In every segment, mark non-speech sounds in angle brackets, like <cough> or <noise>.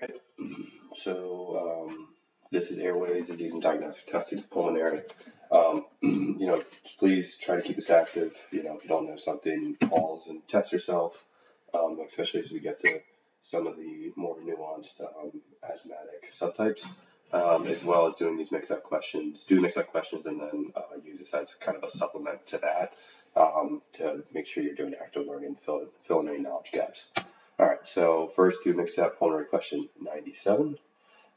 Right. So um, this is airways disease and diagnostic testing pulmonary. Um, <clears throat> you know, please try to keep this active. You know, if you don't know something, calls and test yourself, um, especially as we get to some of the more nuanced um, asthmatic subtypes, um, as well as doing these MKSAP questions. Do MKSAP questions and then uh, use this as kind of a supplement to that um, to make sure you're doing active learning, fill, fill in any knowledge gaps. All right, so first to MKSAP pulmonary question 97.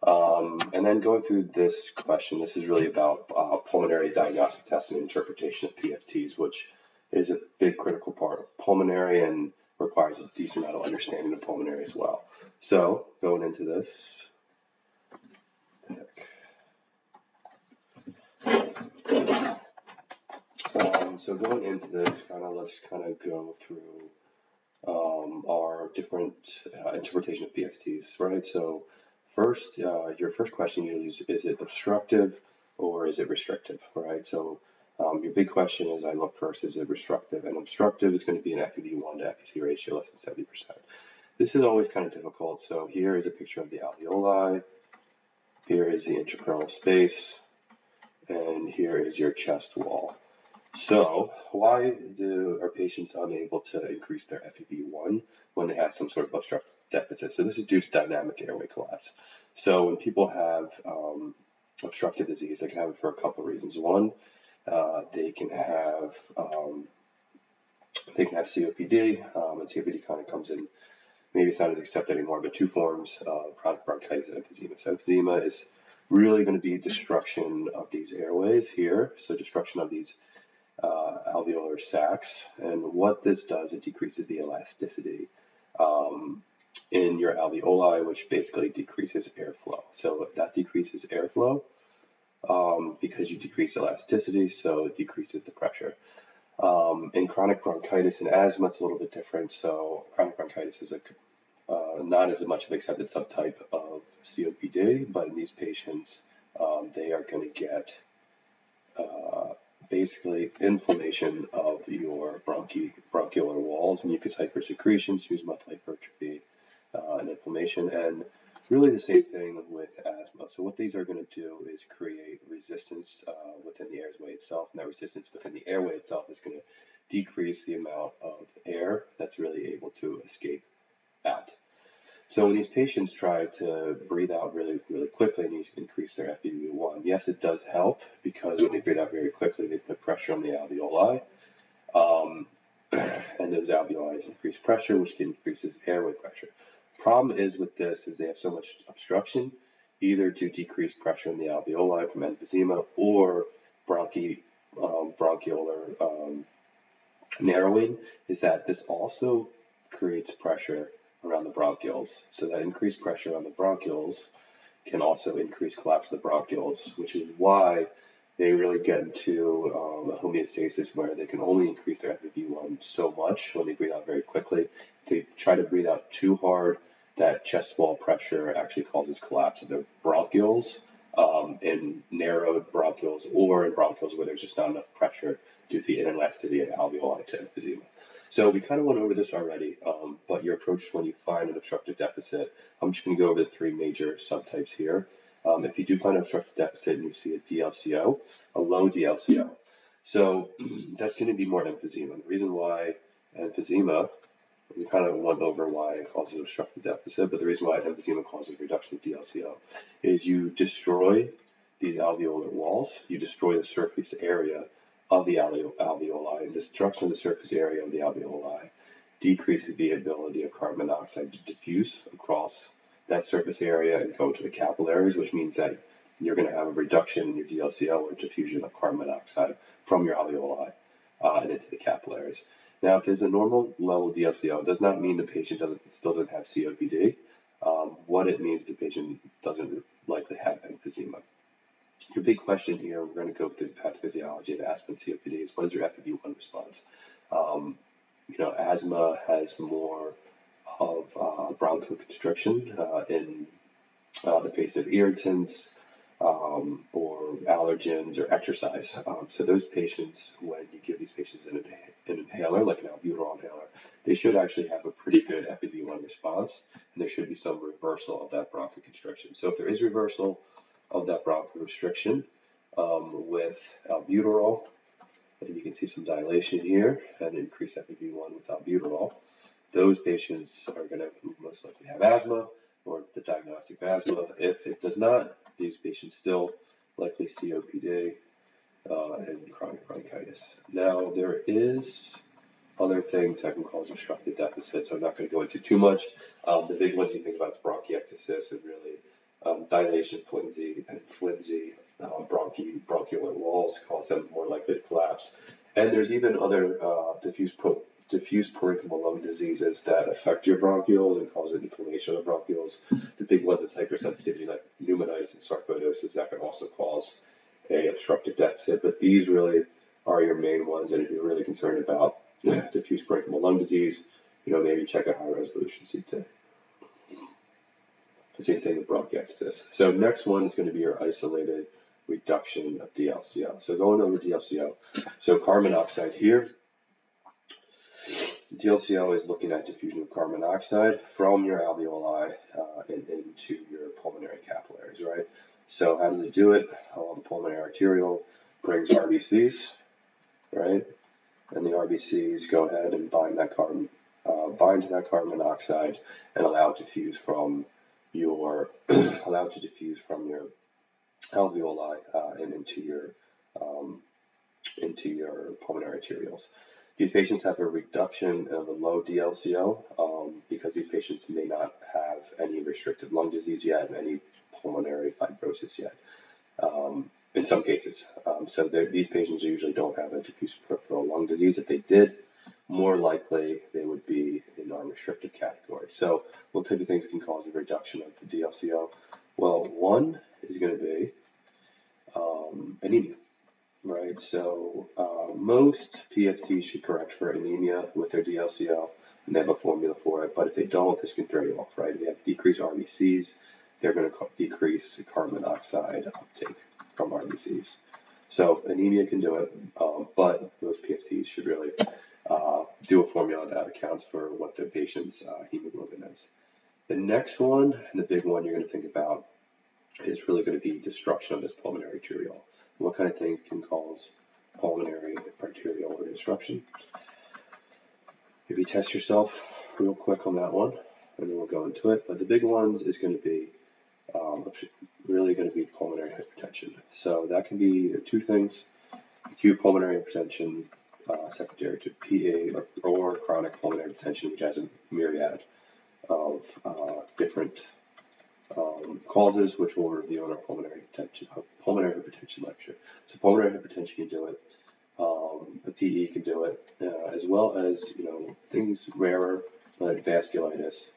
Um, and then going through this question, this is really about uh, pulmonary diagnostic testing and interpretation of PFTs, which is a big critical part of pulmonary and requires a decent amount of understanding of pulmonary as well. So going into this, um, so going into this, kind of let's kind of go through um, our different uh, interpretation of PFTs, right? So First, uh, your first question is, is it obstructive or is it restrictive, right? So um, your big question is, I look first, is it restrictive? And obstructive is going to be an FEV1 to FVC ratio less than 70%. This is always kind of difficult. So here is a picture of the alveoli. Here is the intrapleural space. And here is your chest wall. So why do are patients unable to increase their FEV1 when they have some sort of obstructive deficit? So this is due to dynamic airway collapse. So when people have um, obstructive disease, they can have it for a couple of reasons. One, uh, they can have um, they can have COPD, um, and COPD kind of comes in. Maybe it's not as accepted anymore, but two forms of chronic bronchitis and emphysema. So emphysema is really going to be destruction of these airways here, so destruction of these uh, alveolar sacs. And what this does, it decreases the elasticity um, in your alveoli, which basically decreases airflow. So that decreases airflow um, because you decrease elasticity, so it decreases the pressure. Um, in chronic bronchitis and asthma, it's a little bit different. So chronic bronchitis is a uh, not as much of accepted subtype of COPD, but in these patients, um, they are going to get uh, basically inflammation of your bronchi, bronchiolar walls, mucus hypersecretion, smooth muscle hypertrophy, uh, and inflammation, and really the same thing with asthma. So what these are going to do is create resistance uh, within the airway itself, and that resistance within the airway itself is going to decrease the amount of air that's really able to escape. So when these patients try to breathe out really, really quickly and you increase their FEV1, yes, it does help because when they breathe out very quickly, they put pressure on the alveoli. Um, <clears throat> and those alveoli increase pressure, which increases airway pressure. Problem is with this is they have so much obstruction, either to decrease pressure in the alveoli from emphysema or bronchi, um, bronchiolar um, narrowing, is that this also creates pressure around the bronchioles. So that increased pressure on the bronchioles can also increase collapse of the bronchioles, which is why they really get into um, homeostasis where they can only increase their FEV1 so much when they breathe out very quickly. If they try to breathe out too hard, that chest wall pressure actually causes collapse of their bronchioles um, in narrowed bronchioles or in bronchioles where there's just not enough pressure due to the inelasticity of the alveoli to emphysema. So we kind of went over this already, um, but your approach when you find an obstructive deficit, I'm just going to go over the three major subtypes here. Um, if you do find an obstructive deficit and you see a DLCO, a low DLCO, so <clears throat> that's going to be more emphysema. The reason why emphysema, we kind of went over why it causes obstructive deficit, but the reason why emphysema causes reduction of DLCO is you destroy these alveolar walls, you destroy the surface area of the alveoli, and destruction of the surface area of the alveoli decreases the ability of carbon monoxide to diffuse across that surface area and go to the capillaries, which means that you're going to have a reduction in your DLCO or diffusion of carbon monoxide from your alveoli uh, and into the capillaries. Now, if there's a normal level DLCO, it does not mean the patient doesn't still doesn't have COPD. Um, what it means the patient doesn't likely have emphysema. Your big question here, we're going to go through the pathophysiology of asthma and COPD is what is your FEV1 response? Um, you know, asthma has more of uh, bronchoconstriction uh, in uh, the face of irritants, um, or allergens or exercise. Um, so those patients, when you give these patients an, an inhaler, like an albuterol inhaler, they should actually have a pretty good FEV1 response, and there should be some reversal of that bronchoconstriction. So if there is reversal of that bronchoconstriction um, with albuterol, and you can see some dilation here and increased FEV1 with albuterol, those patients are going to most likely have asthma or the diagnostic of asthma. If it does not, these patients still likely COPD uh, and chronic bronchitis. Now, there is other things that can cause obstructive deficits. I'm not going to go into too much. Um, the big ones you think about is bronchiectasis and really um, dilation, flimsy, and flimsy uh, bronchi, bronchial walls cause them more likely to collapse. And there's even other uh, diffuse pro- diffuse parenchymal lung diseases that affect your bronchioles and cause inflammation of bronchioles. The big ones is hypersensitivity, like pneumonitis and sarcoidosis, that can also cause a obstructive deficit. But these really are your main ones, and if you're really concerned about <laughs> diffuse parenchymal lung disease, you know, maybe check a high resolution CT. The same thing with bronchiectasis. So next one is going to be your isolated reduction of DLCO. So going over DLCO, so carbon monoxide here, DLCO is looking at diffusion of carbon monoxide from your alveoli uh, and into your pulmonary capillaries, right? So how does it do it? Well, the pulmonary arterial brings RBCs, right? And the RBCs go ahead and bind that carbon, uh, bind to that carbon monoxide and allow it to fuse from your, allow it to diffuse from your alveoli uh, and into your, um, into your pulmonary arterioles. These patients have a reduction of a low DLCO um, because these patients may not have any restrictive lung disease yet, any pulmonary fibrosis yet. Um, in some cases, um, so these patients usually don't have a diffuse peripheral lung disease. If they did, more likely they would be in our restricted So, what type of things can cause a reduction of the DLCO? Well, one is going to be um, anemia right? So uh, most PFTs should correct for anemia with their DLCO, and they have a formula for it. But if they don't, this can throw you off, right? They have decreased RBCs, they're going to decrease carbon monoxide uptake from RBCs. So anemia can do it, um, but most PFTs should really uh, do a formula that accounts for what the patient's uh, hemoglobin is. The next one, and the big one you're going to think about, is really going to be destruction of this pulmonary arteriole what kind of things can cause pulmonary arterial destruction. Maybe test yourself real quick on that one, and then we'll go into it. But the big ones is going to be um, really going to be pulmonary hypertension. So that can be two things: acute pulmonary hypertension uh, secondary to PA or, or, chronic pulmonary hypertension, which has a myriad of uh, different um, causes, which we'll review in our pulmonary hypertension, uh, pulmonary hypertension lecture. So pulmonary hypertension can do it. Um, a PE can do it, uh, as well as you know things rarer like vasculitis,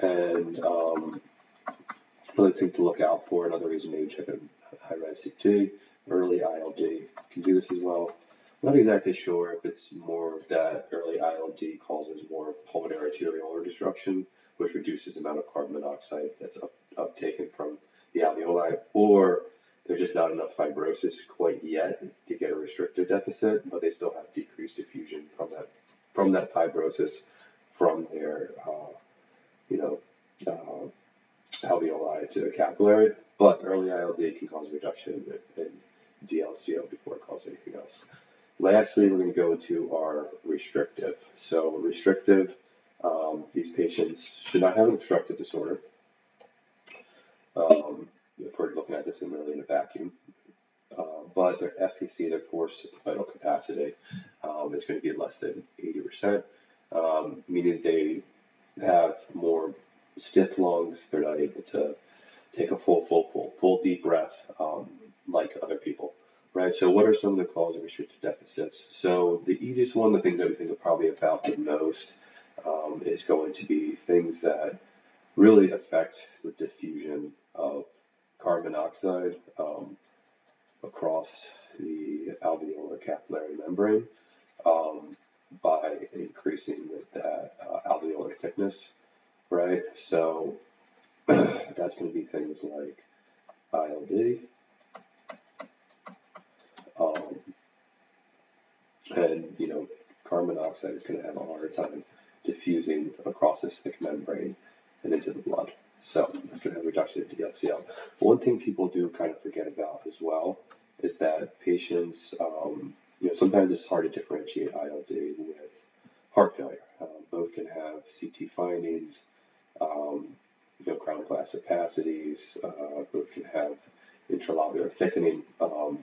and um, another thing to look out for. Another reason maybe check a high res CT, early ILD can do this as well. Not exactly sure if it's more that early ILD causes more pulmonary arterial destruction which reduces the amount of carbon monoxide that's up, uptaken from the alveoli, or there's just not enough fibrosis quite yet to get a restrictive deficit, but they still have decreased diffusion from that from that fibrosis from their uh, you know uh, alveoli to the capillary. But early ILD can cause a reduction in, in DLCO before it causes anything else. Lastly, we're going to go to our restrictive. So restrictive um, these patients should not have an obstructive disorder. Um, if we're looking at this in really in a vacuum, uh, but their FVC, their forced vital capacity, um, is going to be less than 80%, um, meaning they have more stiff lungs. They're not able to take a full, full, full, full deep breath um, like other people, right? So, what are some of the causes of restrictive deficits? So, the easiest one, the things that we think of probably about the most, um, is going to be things that really affect the diffusion of carbon monoxide um, across the alveolar capillary membrane um, by increasing that uh, alveolar thickness, right? So <clears throat> that's going to be things like ILD. Um, and, you know, carbon monoxide is going to have a harder time diffusing across this thick membrane and into the blood. So it's going to have reduction in DLCO. One thing people do kind of forget about as well is that patients, um, you know, sometimes it's hard to differentiate ILD with heart failure. Um, both can have CT findings, um, you know, ground glass opacities. Uh, both can have intralobular thickening. Um,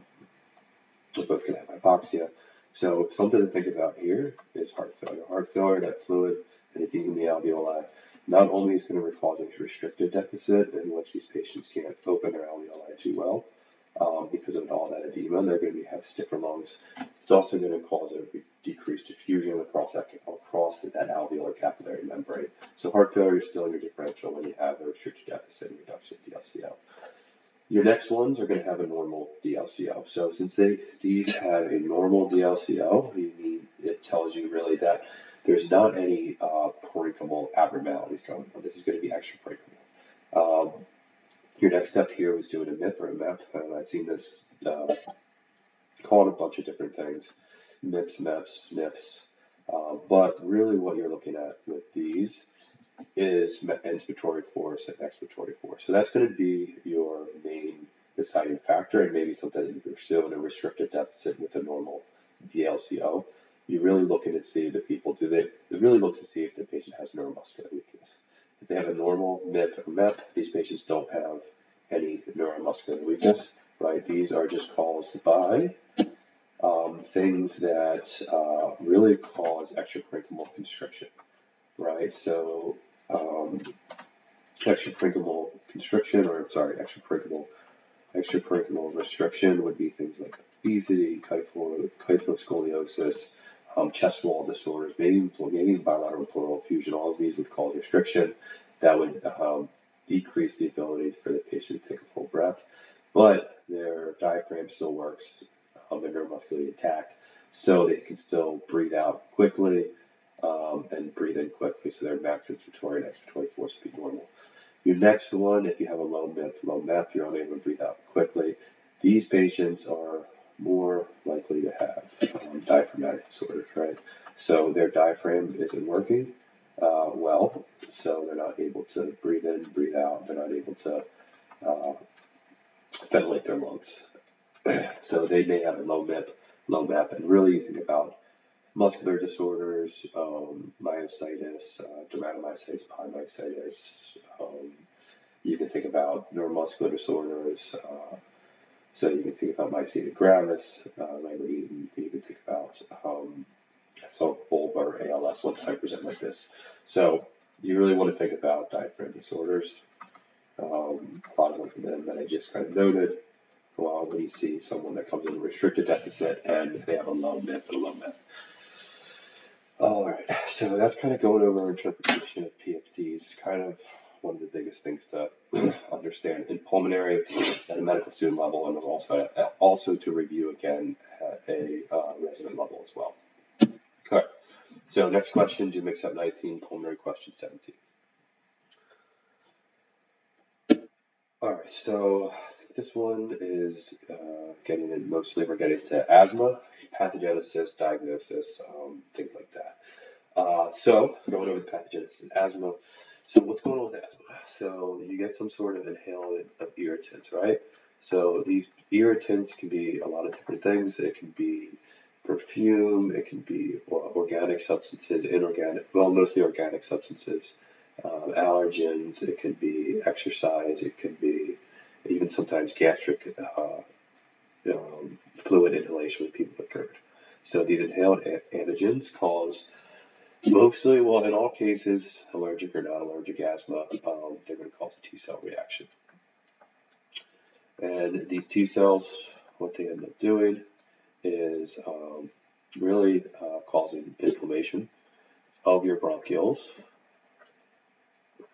both can have hypoxia. So something to think about here is heart failure. Heart failure, that fluid and edema in the alveoli, not only is going to cause a restricted deficit in which these patients can't open their alveoli too well um, because of all that edema, they're going to have stiffer lungs. It's also going to cause a decreased diffusion across that across that alveolar capillary membrane. So heart failure is still in your differential when you have a restricted deficit and reduction in DLCO. Your next ones are going to have a normal DLCO. So since they these have a normal DLCO, it tells you really that there's not any uh, parenchymal abnormalities going on. This is going to be extra parenchymal. Um, your next step here was doing a MIP or a MEP, and I've seen this uh, called a bunch of different things, MIPS, MEPS, NIFs. Uh, but really what you're looking at with these is inspiratory force and expiratory force. So that's going to be your main deciding factor and maybe something that you pursue in a restrictive deficit with a normal DLCO. You're really looking to see the people, do they, it really looks to see if the patient has neuromuscular weakness. If they have a normal MIP or MEP, these patients don't have any neuromuscular weakness, right? These are just caused by um, things that uh, really cause extraparenchymal constriction, right? So um, extraparenchymal constriction, or sorry, extraparenchymal extraparenchymal restriction would be things like obesity, kyphoscoliosis, um, chest wall disorders, maybe maybe bilateral pleural effusion. All of these would cause restriction that would um, decrease the ability for the patient to take a full breath, but their diaphragm still works. Um, they're neuromuscularly intact, so they can still breathe out quickly um, and breathe in quickly, so their max inspiratory and expiratory force would be normal. Your next one, if you have a low MIP, low MEP, you're unable to breathe out quickly. These patients are more likely to have um, diaphragmatic disorders, right? So their diaphragm isn't working uh, well, so they're not able to breathe in, breathe out. They're not able to uh, ventilate their lungs. <clears throat> so they may have a low MIP, low MEP, and really think about muscular disorders, um, myositis, uh, dermatomyositis, polymyositis. Um, you can think about neuromuscular disorders. Uh, so you can think about myasthenia gravis. Uh, you, you can think about um, so bulbar ALS once I present like this. So you really want to think about diaphragm disorders. Um, a lot of them that I just kind of noted. Well, when you see someone that comes in a restricted deficit and they have a low MIP and a low MEP. All right, so that's kind of going over interpretation of PFTs, kind of one of the biggest things to <clears throat> understand in pulmonary at a medical student level, and also also to review again at a uh, resident level as well. All right. So next question, do MKSAP 19, pulmonary question 17. All right, so this one is uh, getting in mostly, we're getting to asthma, pathogenesis, diagnosis, um, things like that. Uh, so going over the pathogenesis of asthma. So what's going on with asthma? So you get some sort of inhalant of irritants, right? So these irritants can be a lot of different things. It can be perfume, it can be organic substances, inorganic, well, mostly organic substances, um, allergens, it could be exercise, it could be even sometimes gastric uh, um, fluid inhalation with people with GERD. So these inhaled antigens cause mostly, well, in all cases, allergic or non allergic asthma, um, they're going to cause a T cell reaction. And these T cells, what they end up doing is um, really uh, causing inflammation of your bronchioles,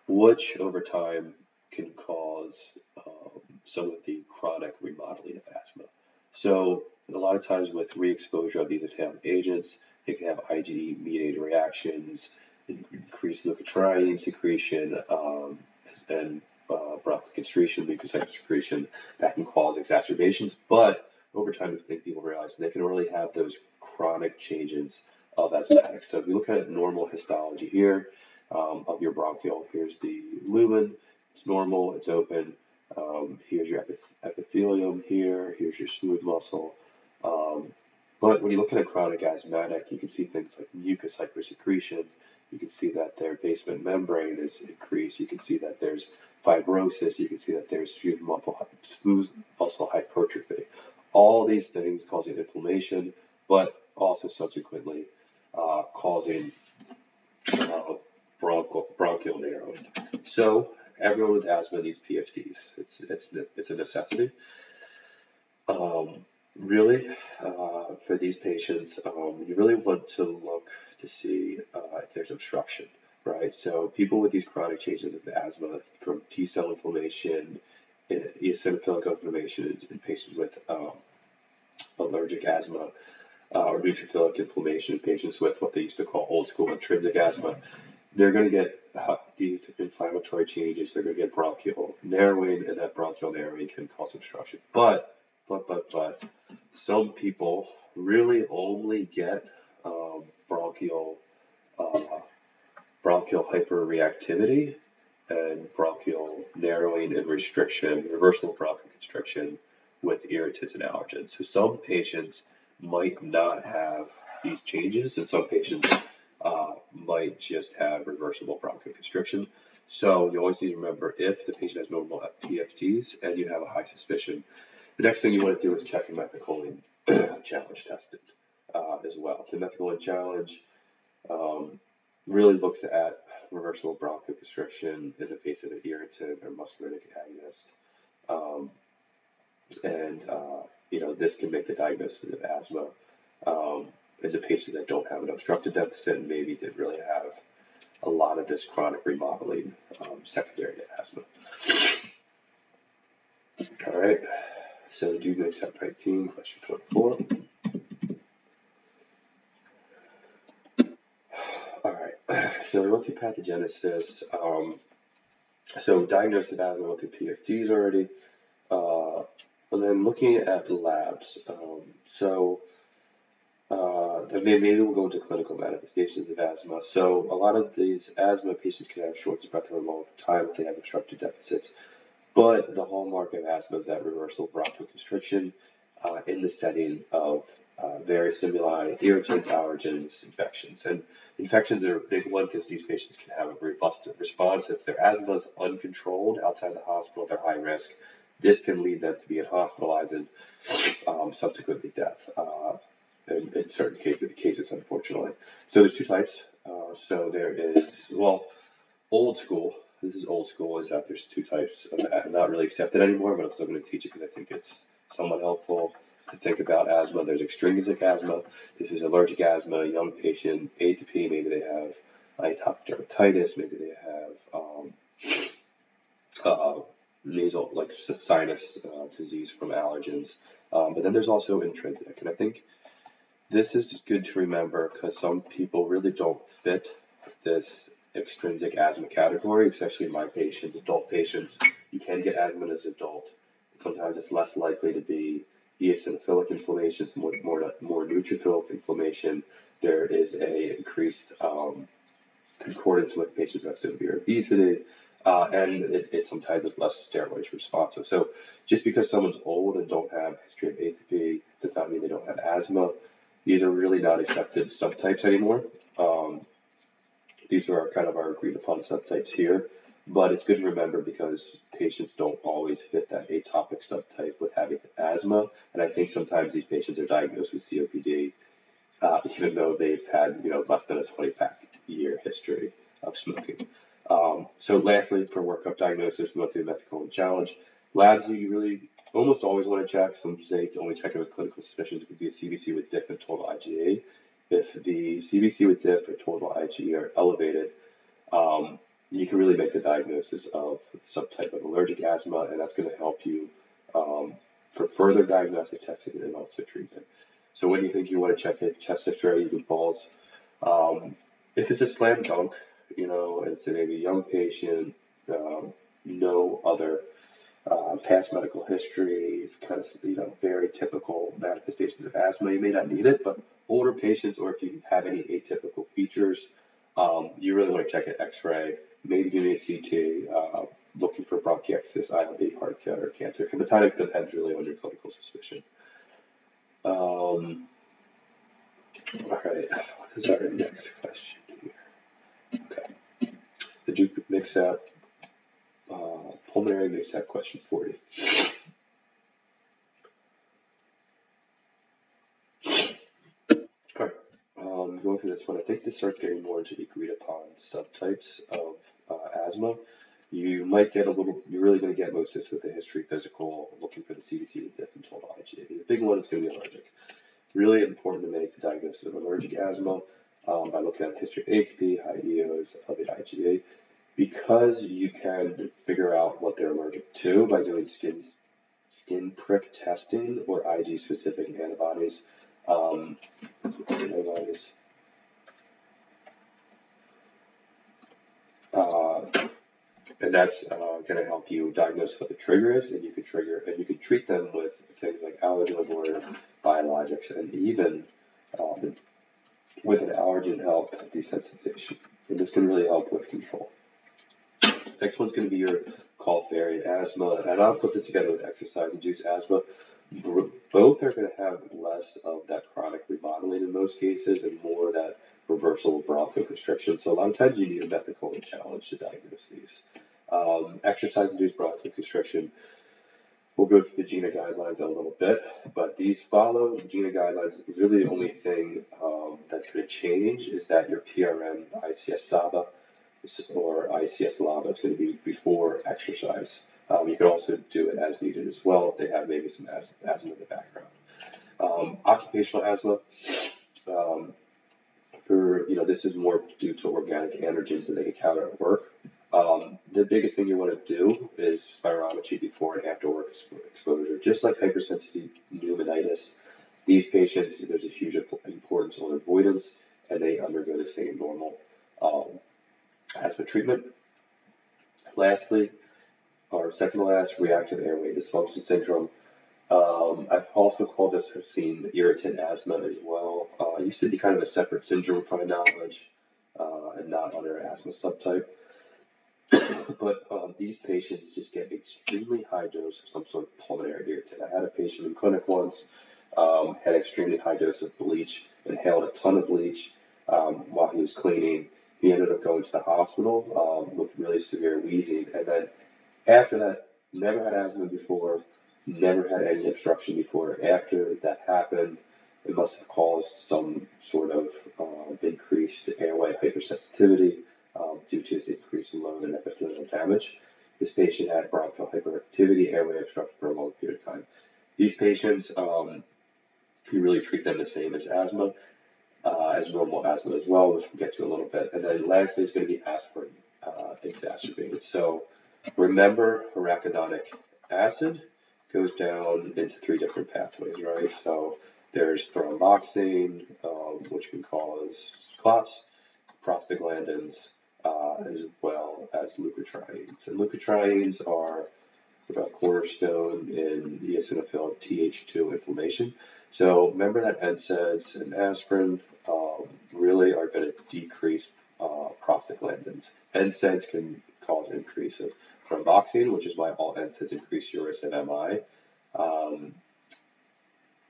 which over time can cause um, some of the chronic remodeling of asthma. So a lot of times with re-exposure of these inhaled agents, it can have IgE-mediated reactions, increased leukotriene secretion, um, and uh, bronchoconstriction, leukocyte secretion that can cause exacerbations. But over time, I think people realize they can really have those chronic changes of asthmatics. So if you look at normal histology here um, of your bronchiole, here's the lumen. It's normal. It's open. Um, here's your epith- epithelium here. Here's your smooth muscle. Um, but when you look at a chronic asthmatic, you can see things like mucus hypersecretion. You can see that their basement membrane is increased. You can see that there's fibrosis. You can see that there's smooth muscle, smooth muscle hypertrophy. All these things causing inflammation, but also subsequently uh, causing uh, bronchial narrowing. So everyone with asthma needs PFTs. It's it's it's a necessity. Um, really, uh, for these patients, um, you really want to look to see uh, if there's obstruction, right? So people with these chronic changes of asthma, from T cell inflammation, eosinophilic inflammation in patients with um, allergic asthma, uh, or neutrophilic inflammation in patients with what they used to call old school intrinsic asthma, they're going to get these inflammatory changes. They're going to get bronchial narrowing, and that bronchial narrowing can cause obstruction. But, but, but, but, some people really only get um, bronchial uh, bronchial hyperreactivity and bronchial narrowing and restriction, reversible bronchoconstriction with irritants and allergens. So some patients might not have these changes, and some patients might just have reversible bronchoconstriction. So you always need to remember if the patient has normal PFTs and you have a high suspicion, the next thing you want to do is check your methacholine <clears throat> challenge tested uh, as well. The methacholine challenge um, really looks at reversible bronchoconstriction in the face of an irritant or muscarinic agonist. Um, and uh, you know this can make the diagnosis of asthma um, in the patients that don't have an obstructive deficit and maybe didn't really have a lot of this chronic remodeling um, secondary to asthma. All right, so do next step 19, question 24. All right, <sighs> so we went through pathogenesis. Um, so diagnosed with asthma, went through PFTs already. Uh, and then looking at the labs, um, so uh, maybe we'll go into clinical manifestations of asthma. So a lot of these asthma patients can have short breath for a long time if they have obstructive deficits. But the hallmark of asthma is that reversible bronchoconstriction uh, in the setting of uh, various stimuli, irritants, allergens, infections. And infections are a big one because these patients can have a robust response. If their asthma is uncontrolled outside the hospital, they're high risk. This can lead them to being hospitalized and um, subsequently death uh, in, in, certain cases, cases, unfortunately. So there's two types. Uh, so there is, well, old school. This is old school, is that there's two types of that. not really accepted anymore, but I'm still going to teach it because I think it's somewhat helpful to think about asthma. There's extrinsic asthma. This is allergic asthma, young patient, atopy, maybe they have atopic dermatitis, maybe they have um, uh, nasal, like sinus uh, disease from allergens. Um, but then there's also intrinsic. And I think this is good to remember because some people really don't fit this extrinsic asthma category, especially my patients, adult patients. You can get asthma as an adult. Sometimes it's less likely to be eosinophilic inflammation, more, more, more neutrophilic inflammation. There is a increased um, concordance with patients who have severe obesity, uh, and it, it, sometimes is less steroid responsive. So just because someone's old and don't have history of atopy does not mean they don't have asthma. These are really not accepted subtypes anymore. Um, these are kind of our agreed upon subtypes here, but it's good to remember because patients don't always fit that atopic subtype with having asthma, and I think sometimes these patients are diagnosed with COPD uh, even though they've had you know less than a 20 pack year history of smoking. Um, so lastly, for workup diagnosis, we went through challenge. Labs you really almost always want to check. Some say it's only checking with clinical suspicion. It could be a CBC with diff and total IgE. If the CBC with diff or total IgE are elevated, um, you can really make the diagnosis of subtype of allergic asthma, and that's going to help you um, for further diagnostic testing and also treatment. So when you think you want to check it, chest X-ray, you pulse. Um, if it's a slam dunk, you know, it's maybe young patient, um, no other uh, past medical history, kind of you know very typical manifestations of asthma, you may not need it. But older patients, or if you have any atypical features, um, you really want to check an X-ray. Maybe you need a CT, uh, looking for bronchiectasis, ILD, heart failure, cancer. Of depends really on your clinical suspicion. Um, all right, what is our next question here? Okay, the Duke mix out uh, pulmonary out question 40. All right, um, going through this one, I think this starts getting more into the agreed upon subtypes of uh, asthma. You might get a little, you're really going to get most of this with the history, physical, looking for the CBC, the diff, and total IgE. The big one is going to be allergic. Really important to make the diagnosis of allergic asthma um, by looking at the history of ATP, high EOs of the IgE, because you can figure out what they're allergic to by doing skin skin prick testing or IG specific antibodies. Um, antibodies. Uh, and that's uh, going to help you diagnose what the trigger is, and you can trigger and you can treat them with things like allergen avoidance, biologics, and even um, with an allergen help desensitization. And this can really help with control. Next one's going to be your cough variant asthma, and I'll put this together with exercise-induced asthma. Both are going to have less of that chronic remodeling in most cases, and more of that reversal of bronchoconstriction. So a lot of times you need a methacholine challenge to diagnose these. Um, exercise-induced bronchoconstriction. We'll go through the GINA guidelines in a little bit, but these follow GINA guidelines. Really, the only thing um, that's going to change is that your PRN ICS SABA or ICS LABA is going to be before exercise. Um, you can also do it as needed as well if they have maybe some asthma in the background. Um, occupational asthma. Um, for you know, this is more due to organic antigens that they encounter at work. Um, the biggest thing you want to do is spirometry before and after work exposure. Just like hypersensitive pneumonitis, these patients, there's a huge importance on avoidance, and they undergo the same normal asthma treatment. Lastly, our second to last, reactive airway dysfunction syndrome. Um, I've also called this, I've seen irritant asthma as well. Uh, it used to be kind of a separate syndrome from my knowledge uh, and not under asthma subtype. <coughs> but um, these patients just get extremely high dose of some sort of pulmonary irritant. I had a patient in clinic once, um, had extremely high dose of bleach, inhaled a ton of bleach um, while he was cleaning. He ended up going to the hospital um, with really severe wheezing, and then after that, never had asthma before, never had any obstruction before. After that happened, it must have caused some sort of uh, increased airway hypersensitivity um, due to his increased load and epithelial damage. This patient had bronchial hyperactivity, airway obstruction for a long period of time. These patients, um, you really treat them the same as asthma, uh, as normal asthma as well, which we'll get to a little bit. And then lastly is going to be aspirin uh, exacerbated. So remember, arachidonic acid goes down into three different pathways, right? So there's thromboxane, um, which can cause clots, prostaglandins, uh, as well as leukotrienes. And leukotrienes are cornerstone in eosinophil and Th2 inflammation. So remember that NSAIDs and aspirin um, really are going to decrease uh, prostaglandins. NSAIDs can cause increase of thromboxane, which is why all NSAIDs increase your risk of MI. Um,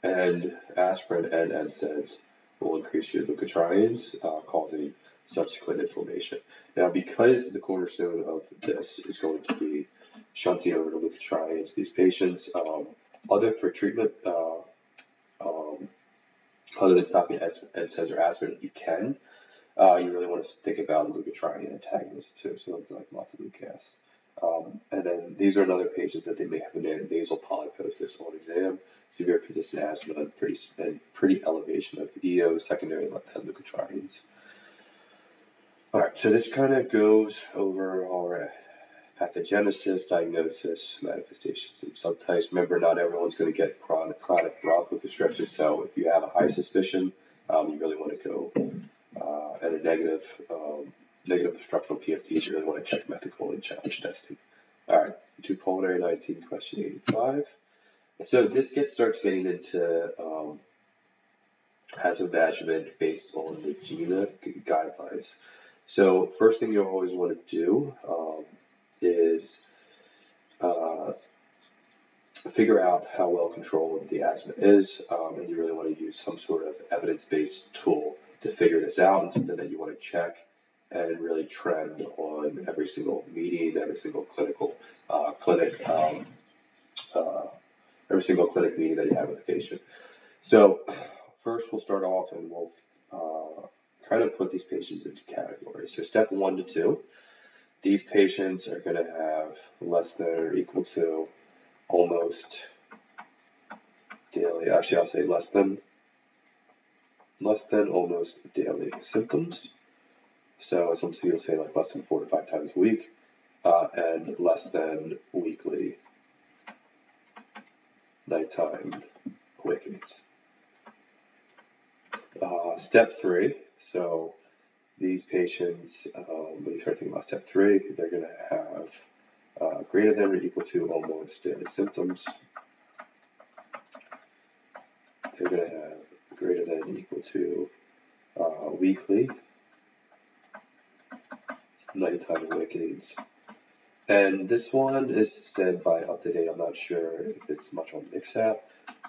and aspirin and NSAIDs will increase your leukotrienes, uh, causing subsequent inflammation. Now, because the cornerstone of this is going to be shunting over to leukotrienes, these patients, um, other for treatment, uh, um, other than stopping NSAIDs or aspirin, you can. Uh, you really want to think about leukotriene antagonists too, so something like montelukast. Um, and then these are another patients that they may have a nasal polyposis on exam, severe persistent asthma, and pretty, and pretty elevation of EO, secondary leukotrienes. All right, so this kind of goes over our pathogenesis, diagnosis, manifestations, and sometimes, Remember, not everyone's going to get chronic, chronic bronchoconstriction, so if you have a high suspicion, um, you really want to go uh, at a negative, um, negative structural PFTs. You really want to check methacholine challenge testing. All right, to pulmonary 19, question 85. So this gets starts getting into um, hazard management based on the GINA guidelines. So first thing you always want to do um, is uh, figure out how well controlled the asthma is, um, and you really want to use some sort of evidence-based tool to figure this out, and something that you want to check and really trend on every single meeting, every single clinical uh, clinic, um, uh, every single clinic meeting that you have with the patient. So first, we'll start off and we'll uh, kind of put these patients into categories. So step one to two, these patients are going to have less than or equal to almost daily, actually I'll say less than, less than almost daily symptoms. So some people say like less than four to five times a week, uh, and less than weekly nighttime awakenings. Uh, step three, so these patients, um, when you start thinking about step three, they're going to have uh, greater than or equal to almost daily symptoms. They're going to have greater than or equal to uh, weekly nighttime awakenings. And this one is said by Up to Date. I'm not sure if it's much on MKSAP,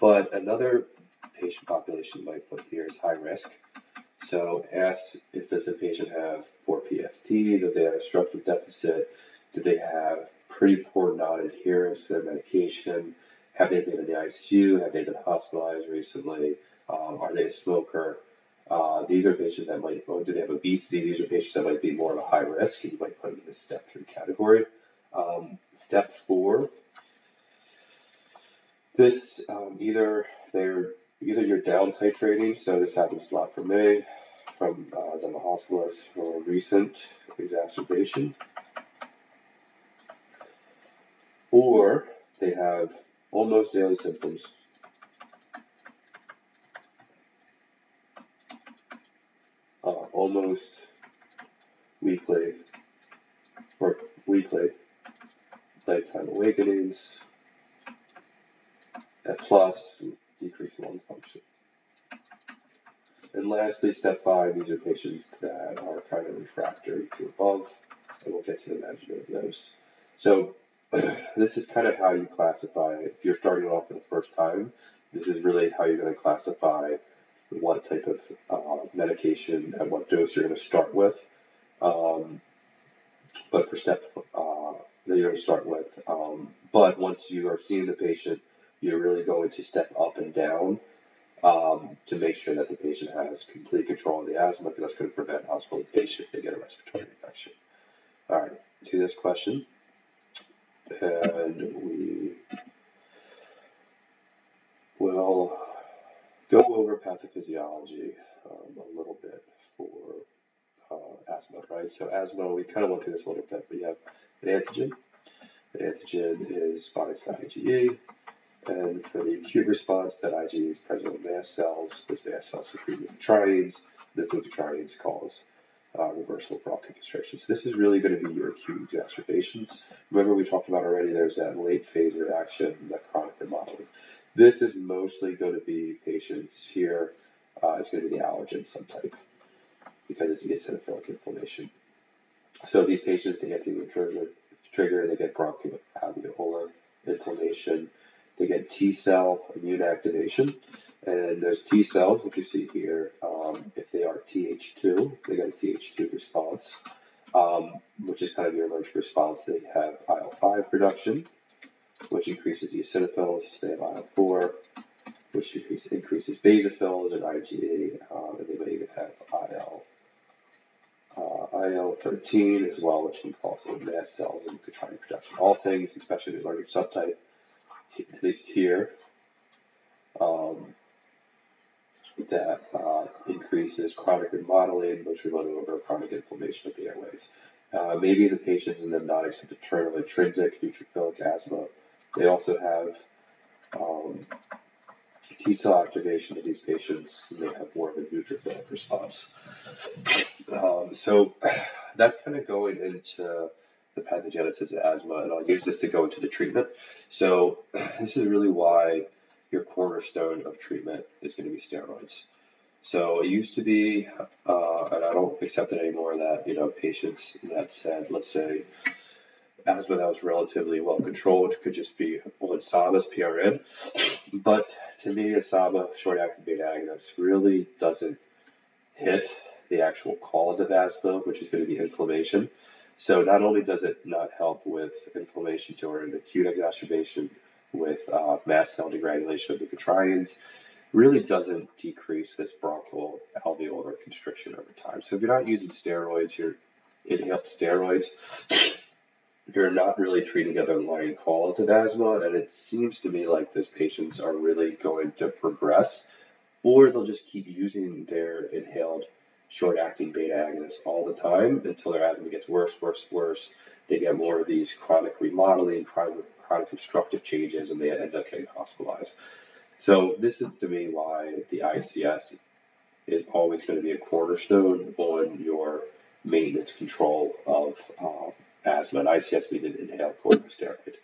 but another patient population might put here is high risk. So ask if does the patient have poor PFTs, if they have obstructive deficit, do they have pretty poor non-adherence to their medication, have they been in the ICU, have they been hospitalized recently, um, are they a smoker, uh, these are patients that might, do they have obesity? These are patients that might be more of a high risk, and you might put them in the step three category. Um, step four, this um, either they're either you're down titrating, so this happens a lot for me, from uh, as I'm a hospitalist for a recent exacerbation, or they have almost daily symptoms. Almost weekly or weekly nighttime awakenings. At plus decreased lung function. And lastly, step five, these are patients that are kind of refractory to above, and we'll get to the management of those. So <clears throat> this is kind of how you classify, if you're starting off for the first time, this is really how you're going to classify what type of uh, medication and what dose you're going to start with. Um, but for step uh, that you're going to start with. Um, but once you are seeing the patient, you're really going to step up and down um, to make sure that the patient has complete control of the asthma because that's going to prevent hospitalization if they get a respiratory infection. All right, to this question. And we will go over pathophysiology um, a little bit for uh, asthma, right? So asthma, we kind of went through this a little bit. We have an antigen. An antigen is to IgE, and for the acute response, that IgE is present in mast cells. Those mast cells secrete leukotrienes. Those leukotrienes cause uh, reversible bronchoconstriction. So this is really going to be your acute exacerbations. Remember we talked about already, there's that late phase reaction, that chronic remodeling. This is mostly going to be patients here. Uh, it's going to be the allergen subtype because it's the eosinophilic inflammation. So these patients, they get the trigger, trigger they get bronchoalveolar inflammation, they get T cell immune activation, and those T cells, which you see here, um, if they are Th2, they get a Th2 response, um, which is kind of your allergic response. They have IL-5 production, which increases the eosinophils. They have IL-4, which increase, increases basophils and IgE, um, and they may even have IL, uh, IL-13 as well, which can also mast cells and leukotriene production. All things, especially the allergic subtype, at least here, um, that uh, increases chronic remodeling, which we went over chronic inflammation of the airways. Uh, maybe the patients in the non-external intrinsic neutrophilic asthma they also have um, T cell activation of these patients may have more of a neutrophilic response. Um, so <sighs> that's kind of going into the pathogenesis of asthma, and I'll use this to go into the treatment. So <clears throat> this is really why your cornerstone of treatment is going to be steroids. So it used to be, uh, and I don't accept it anymore, that you know patients that said, let's say, asthma that was relatively well controlled could just be on SABA's PRN. But to me, a SABA short-acting beta agonist really doesn't hit the actual cause of asthma, which is going to be inflammation. So not only does it not help with inflammation during acute exacerbation with uh, mast cell degranulation of the leukotrienes, really doesn't decrease this bronchial alveolar constriction over time. So if you're not using steroids, you're inhaled steroids, you're not really treating the underlying cause of asthma, and it seems to me like those patients are really going to progress, or they'll just keep using their inhaled short-acting beta agonists all the time until their asthma gets worse, worse, worse. They get more of these chronic remodeling, chronic, chronic constructive changes, and they end up getting hospitalized. So this is to me why the ICS is always going to be a cornerstone on your maintenance control of um, asthma. And ICS means an inhaled corticosteroid.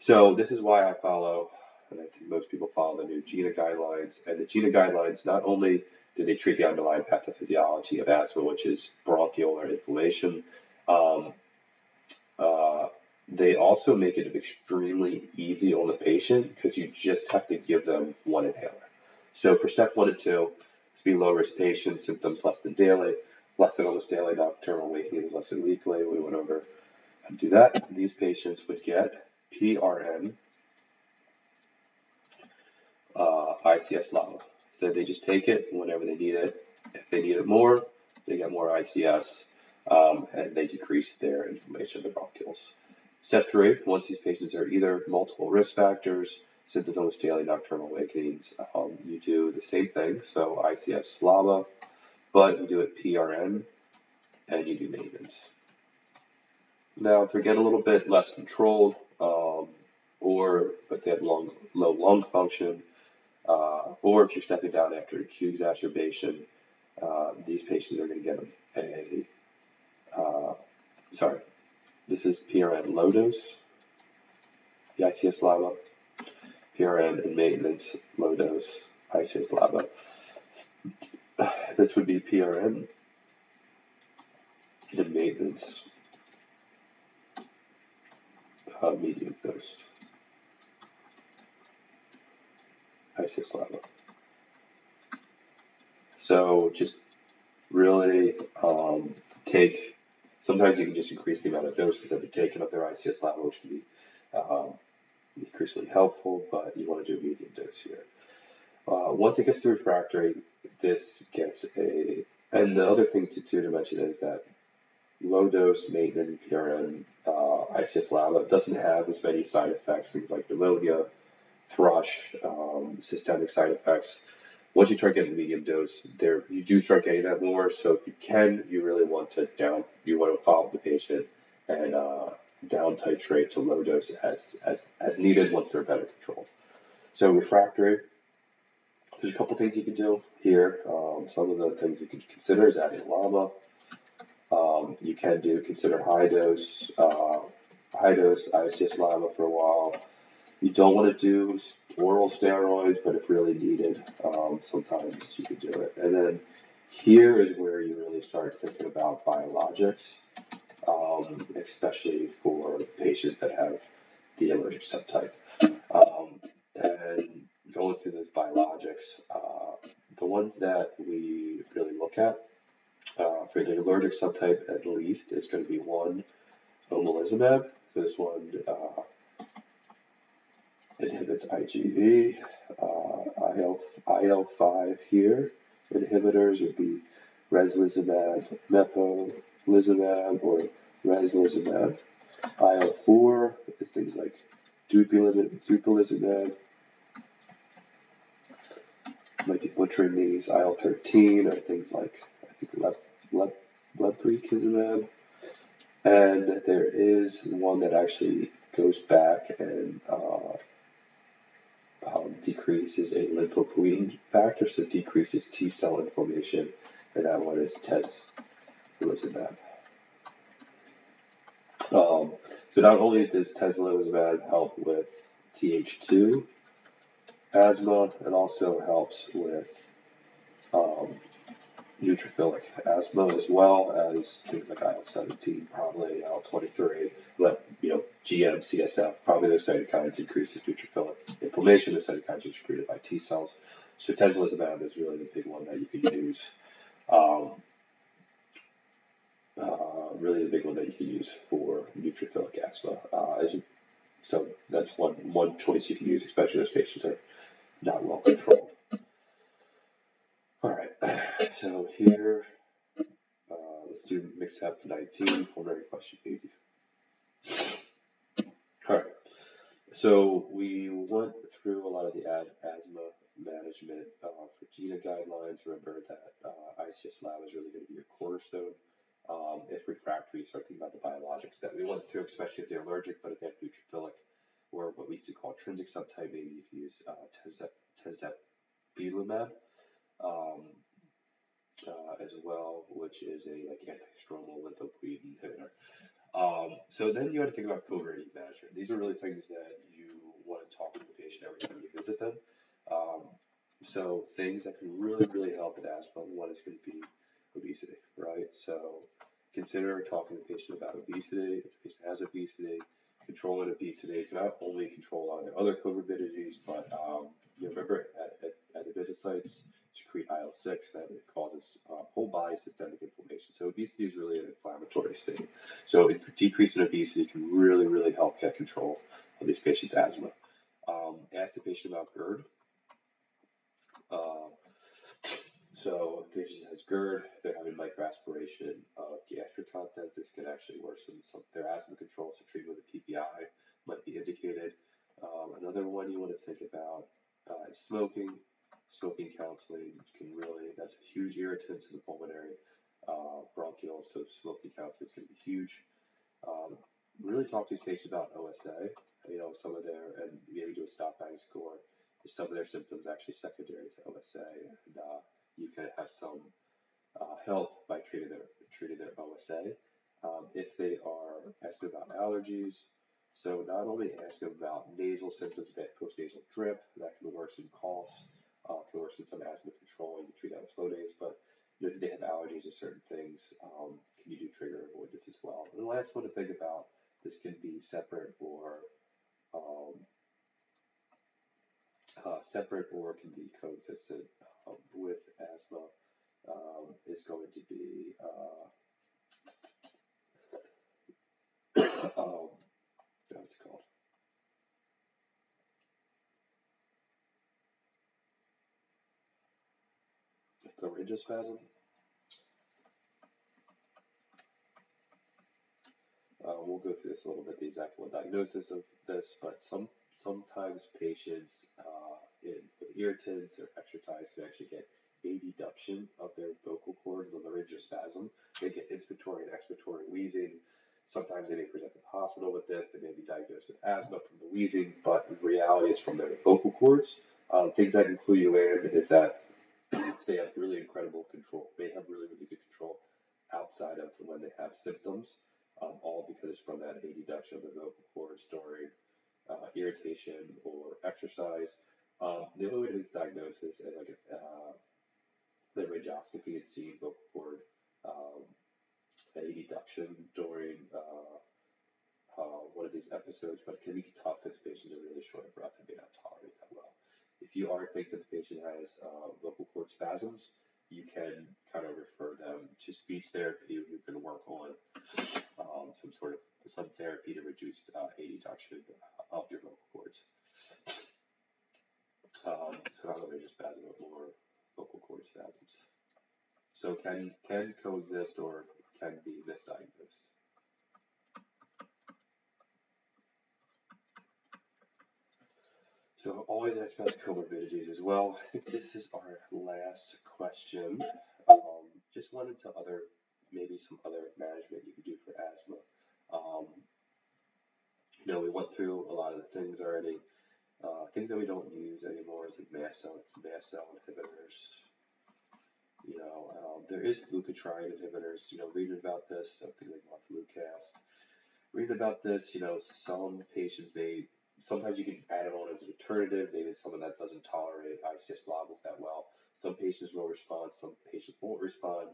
So this is why I follow, and I think most people follow the new GINA guidelines. And the GINA guidelines not only do they treat the underlying pathophysiology of asthma, which is bronchial inflammation, um, uh, they also make it extremely easy on the patient because you just have to give them one inhaler. So for step one and two, this be low risk patients, symptoms less than daily, less than almost daily, nocturnal awakenings less than weekly. We went over and do that. These patients would get PRN, uh, ICS LABA. So they just take it whenever they need it. If they need it more, they get more ICS, um, and they decrease their inflammation of the bronchioles. Step three, once these patients are either multiple risk factors, symptoms daily nocturnal awakenings, um, you do the same thing. So ICS LABA, but you do it PRN and you do maintenance. Now, if they get a little bit less controlled, um, or if they have long, low lung function, uh, or if you're stepping down after acute exacerbation, uh, these patients are going to get a, uh, sorry, this is PRN low dose, the ICS LABA, PRN and maintenance low dose ICS LABA. <sighs> This would be PRN and maintenance uh, medium dose ICS LABA. So just really um, take Sometimes you can just increase the amount of doses that they're taking of their ICS LABA, which can be um, increasingly helpful, but you want to do a medium dose here. Uh, once it gets to refractory, this gets a, and the other thing to, to, to mention is that low dose maintenance PRN uh, ICS LABA doesn't have as many side effects, things like pneumonia, thrush, um, systemic side effects once you start getting medium dose, there you do start getting that more. So if you can, you really want to down, you want to follow the patient and uh, down titrate to low dose as, as, as needed once they're better controlled. So refractory, there's a couple things you can do here. Um, some of the things you can consider is adding LAMA. Um, you can do consider high dose, uh, high dose ICS LAMA for a while. You don't want to do oral steroids, but if really needed, um, sometimes you could do it. And then here is where you really start thinking about biologics, um, especially for patients that have the allergic subtype. Um, and going through those biologics, uh, the ones that we really look at uh, for the allergic subtype at least is going to be one omalizumab. So this one uh, inhibits IgE, uh, IL, IL5 here. Inhibitors would be reslizumab, mepolizumab, or reslizumab. IL4 is things like dupilumab. Might be butchering these. IL13 are things like, I think, lep, lep, lebrikizumab. And there is one that actually goes back and uh, um, decreases a lymphopoietin factor, so decreases T cell inflammation, and that one is tezepelumab. Um, so not only does tezepelumab help with Th2 asthma, it also helps with um, neutrophilic asthma as well as things like IL-17, probably IL-23, but you know GM, CSF, probably those cytokines increases neutrophilic inflammation. The cytokines are secreted by T cells. So tezepelumab is really the big one that you can use. Um, uh, really the big one that you can use for neutrophilic asthma. Uh, so that's one one choice you can use, especially those patients are not well controlled. All right, <sighs> so here, uh, let's do MKSAP 19, pulmonary question 80. All right, so we went through a lot of the ad asthma management uh, for GINA guidelines. Remember that uh, ICS LABA is really going to be your cornerstone. Um, if refractory, start thinking about the biologics that we went through, especially if they're allergic, but if they have neutrophilic or what we used to call intrinsic subtype, maybe you can use uh, tezepelumab um, uh, as well, which is a like anti-stromal lymphopoietin inhibitor. Um, so then you have to think about comorbidity management. These are really things that you want to talk to the patient every time you visit them. Um, so things that can really, really help with asthma, one is going to be obesity, right? So consider talking to the patient about obesity. If the patient has obesity, controlling obesity not only control lot their other comorbidities, but um, you remember at, at, at adipocytes secrete IL-6 that it causes uh, whole body systemic inflammation. So obesity is really an inflammatory state. So decreasing obesity can really, really help get control of these patients' asthma. Um, ask the patient about GERD. Uh, so if the patient has GERD, they're having microaspiration of gastric contents. This can actually worsen some their asthma control. So treatment with a PPI might be indicated. Um, another one you want to think about uh, is smoking. Smoking counseling can really that's a huge irritant to the pulmonary uh, bronchial. So smoking counseling can be huge. Um, really talk to these patients about OSA. You know some of their and maybe do a stop bang score. Some of their symptoms actually secondary to OSA and uh, you can have some uh, help by treating their treating their OSA. Um, if they are asking about allergies, so not only asking about nasal symptoms, that postnasal drip, that can worsen coughs, uh, can worsen some asthma control. You can treat that with Flonase, but you know, do they have allergies to certain things? Um, can you do trigger avoidance as well? And the last one to think about, this can be separate or um, uh, separate or can be coexistent um, with asthma um, is going to be uh, <coughs> um, what's it called? Laryngospasm. Uh, we'll go through this a little bit, the exact diagnosis of this, but some sometimes patients uh, in, with irritants or exercise can actually get adduction of their vocal cords, the laryngeal spasm. They get inspiratory and expiratory wheezing. Sometimes they may present to the hospital with this. They may be diagnosed with asthma from the wheezing, but in reality, it's from their vocal cords. Um, things that can clue you in is that they have really incredible control. They have really, really good control outside of when they have symptoms, um, all because from that adduction of the vocal cords during uh, irritation or exercise. Um, the only way to make the diagnosis is like a uh, and seeing vocal cord um, adduction during uh, uh, one of these episodes, but it can be tough because patients are really short of breath and may not tolerate that well. If you are think that the patient has uh, vocal cord spasms, you can kind of refer them to speech therapy who can work on um, some sort of some therapy to reduce uh, adduction of your vocal cords. Um, so not just spasm, but more vocal cord spasms. So can can coexist or can be misdiagnosed. So always ask about comorbidities as well. I think this is our last question. Um, just wanted to other maybe some other management you could do for asthma. Um, you know, we went through a lot of the things already. Uh, things that we don't use anymore is like mast cell, mast cell inhibitors. You know, um, there is leukotriene inhibitors. You know, reading about this, something like montelukast. reading about this, you know, some patients may, sometimes you can add it on as an alternative, maybe it's someone that doesn't tolerate ICS levels that well. Some patients will respond, some patients won't respond.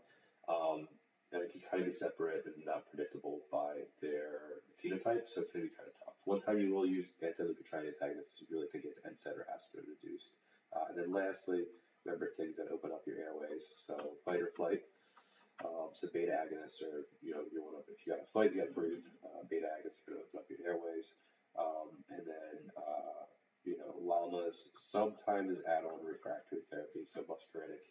Um, and it can kind of be separate and not predictable by their phenotype, so it can be kind of tough. One time you will use anti-leukotriene antagonists if you really think it's NSAID or aspirin reduced. Uh, and then lastly, remember things that open up your airways, so fight or flight. Um, so beta agonists are, you know, you want to, if you got to fight, you got to breathe. Uh, beta agonists are going to open up your airways. Um, and then, uh, you know, LAMAs sometimes add on refractory therapy, so muscarinic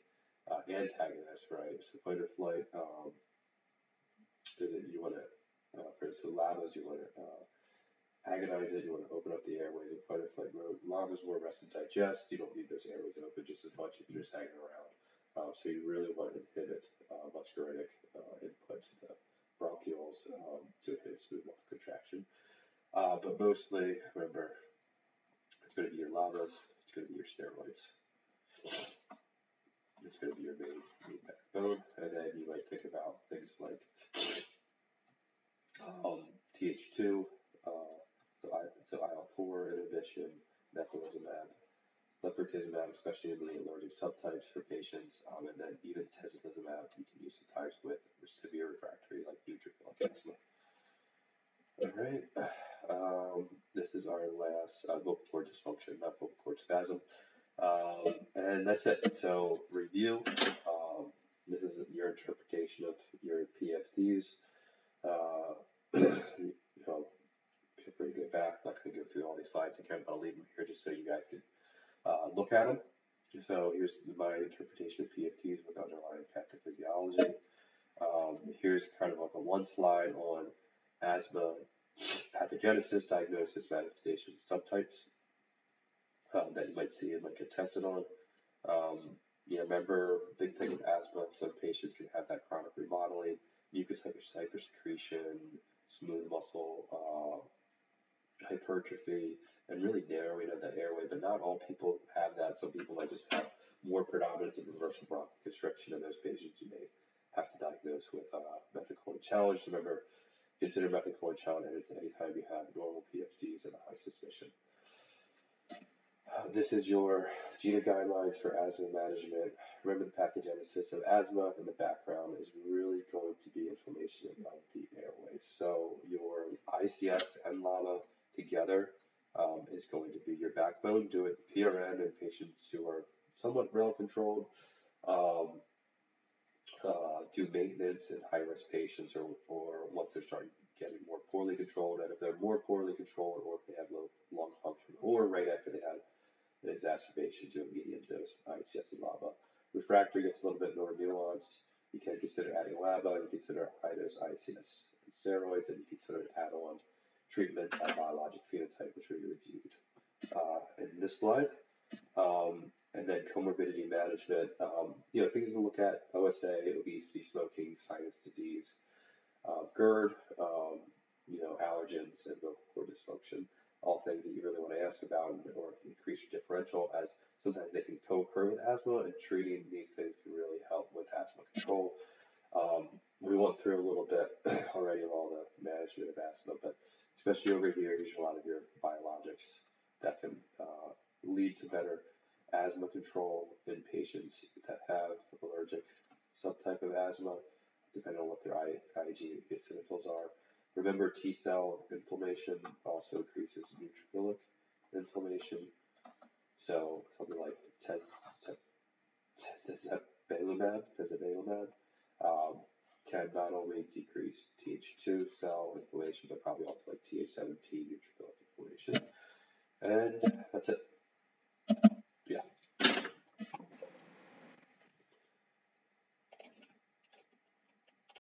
uh, antagonists, right? So fight or flight, um, you want to, uh, for instance, LAMAs, you want to uh, agonize it, you want to open up the airways and fight or flight mode. LAMAs more rest and digest, you don't need those airways open just as much if you're just hanging around. Um, so you really want to inhibit uh, muscarinic uh, input to the bronchioles um, to inhibit smooth muscle contraction. Uh, but mostly, remember, it's going to be your LAMAs, it's going to be your steroids. It's going to be your main, backbone, and then you might think about things like um, Th2, uh, so, I, so IL-4 inhibition, mepolizumab, lebrikizumab, especially in the allergic subtypes for patients, um, and then even tezepelumab you can use sometimes with severe refractory like neutrophilic asthma. All right, um, this is our last uh, vocal cord dysfunction, not vocal cord spasm, um, and that's it. So review. Um, this is your interpretation of your PFTs. Uh, <coughs> you know, feel free to go back. I'm not going to go through all these slides again, but I'll leave them here just so you guys can uh, look at them. So here's my interpretation of PFTs with underlying pathophysiology. Um, here's kind of like a one slide on asthma pathogenesis, diagnosis, manifestation, subtypes um, that you might see and might get tested on. Um, yeah, remember, big thing with asthma, some patients can have that chronic remodeling, mucus hypersecretion, smooth muscle uh, hypertrophy, and really narrowing of that airway. But not all people have that. Some people might just have more predominance of reversal bronchoconstriction, and those patients you may have to diagnose with uh, methacholine challenge. Remember, consider challenge anytime you have normal PFTs and a high suspicion. Uh, this is your GINA guidelines for asthma management. Remember the pathogenesis of asthma in the background is really going to be inflammation of the airways. So your ICS and LAMA together um, is going to be your backbone. Do it PRN in patients who are somewhat well controlled. Um, uh, do maintenance in high risk patients or, or once they're starting getting more poorly controlled. And if they're more poorly controlled or if they have low lung function or right after they had an exacerbation, do a medium dose of ICS and LABA. Refractory gets a little bit more nuanced. You can consider adding LABA, you consider high dose ICS and steroids, and you consider add on treatment by biologic phenotype, which we reviewed uh, in this slide. Um, and then comorbidity management, um, you know, things to look at, OSA, obesity, smoking, sinus disease, uh, GERD, um, you know, allergens, and vocal cord dysfunction, all things that you really want to ask about or increase your differential as sometimes they can co-occur with asthma and treating these things can really help with asthma control. Um, we went through a little bit <clears throat> already of all the management of asthma, but especially over here, these are a lot of your biologics that can uh, lead to better asthma control in patients that have allergic subtype of asthma, depending on what their IgE eosinophils are. Remember, T cell inflammation also increases neutrophilic inflammation. So something like tezepelumab, tezepelumab um, can not only decrease Th2 cell inflammation, but probably also like Th17 neutrophilic inflammation. And that's it.